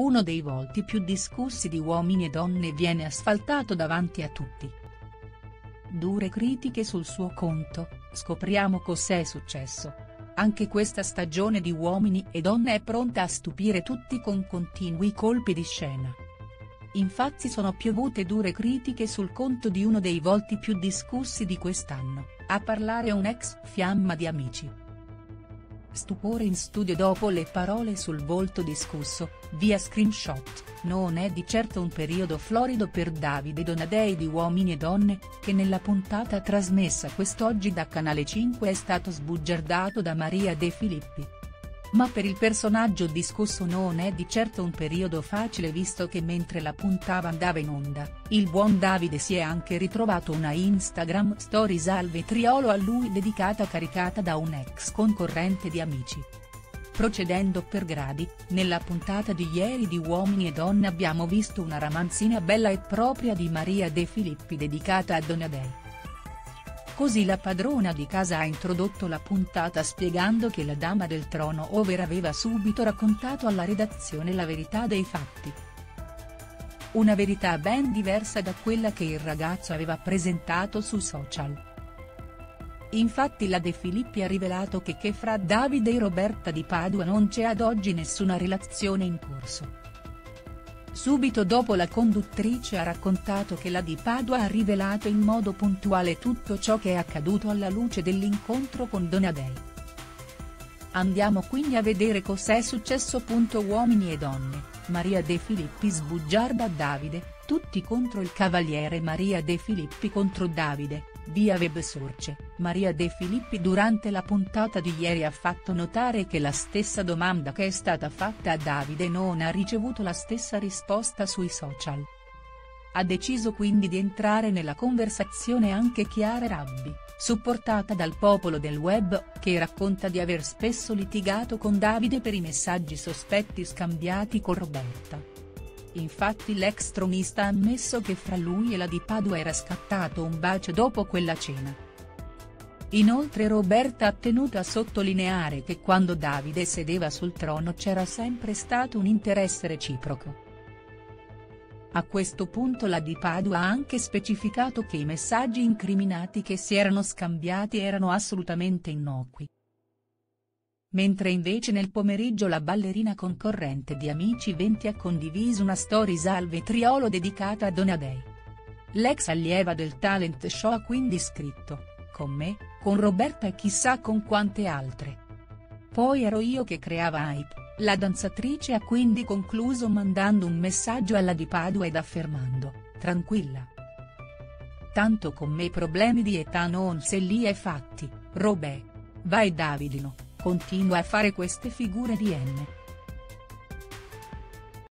uno dei volti più discussi di uomini e donne viene asfaltato davanti a tutti. Dure critiche sul suo conto, scopriamo cos'è successo. Anche questa stagione di Uomini e Donne è pronta a stupire tutti con continui colpi di scena. Infatti sono piovute dure critiche sul conto di uno dei volti più discussi di quest'anno, a parlare un ex fiamma di Amici. Stupore in studio dopo le parole sul volto discusso, via screenshot, non è di certo un periodo florido per Davide Donadei di Uomini e Donne, che nella puntata trasmessa quest'oggi da Canale 5 è stato sbugiardato da Maria De Filippi. Ma per il personaggio discusso non è di certo un periodo facile visto che mentre la puntata andava in onda, il buon Davide si è anche ritrovato una Instagram stories al vetriolo a lui dedicata caricata da un ex concorrente di Amici. Procedendo per gradi, nella puntata di ieri di Uomini e Donne abbiamo visto una ramanzina bella e propria di Maria De Filippi dedicata a Donadei. Così la padrona di casa ha introdotto la puntata spiegando che la dama del trono over aveva subito raccontato alla redazione la verità dei fatti. Una verità ben diversa da quella che il ragazzo aveva presentato su social. Infatti la De Filippi ha rivelato che, che fra Davide e Roberta di Padua non c'è ad oggi nessuna relazione in corso. Subito dopo la conduttrice ha raccontato che la Di Padua ha rivelato in modo puntuale tutto ciò che è accaduto alla luce dell'incontro con Donadei. Andiamo quindi a vedere cos'è successo. Uomini e donne, Maria De Filippi sbugiarda Davide, tutti contro il cavaliere Maria De Filippi contro Davide, via Websorce, Maria De Filippi durante la puntata di ieri ha fatto notare che la stessa domanda che è stata fatta a Davide non ha ricevuto la stessa risposta sui social. Ha deciso quindi di entrare nella conversazione anche Chiara Rabbi, supportata dal popolo del web, che racconta di aver spesso litigato con Davide per i messaggi sospetti scambiati con Roberta. Infatti l'ex tronista ha ammesso che fra lui e la di Padua era scattato un bacio dopo quella cena. Inoltre Roberta ha tenuto a sottolineare che quando Davide sedeva sul trono c'era sempre stato un interesse reciproco. A questo punto la Di Padua ha anche specificato che i messaggi incriminati che si erano scambiati erano assolutamente innocui mentre invece nel pomeriggio la ballerina concorrente di Amici 20 ha condiviso una stories al vetriolo dedicata a Donadei. L'ex allieva del talent show ha quindi scritto, con me, con Roberta e chissà con quante altre. Poi ero io che creava hype, la danzatrice ha quindi concluso mandando un messaggio alla di Padua ed affermando, tranquilla. Tanto con me problemi di età non se li hai fatti, Robè. Vai Davidino continua a fare queste figure di N.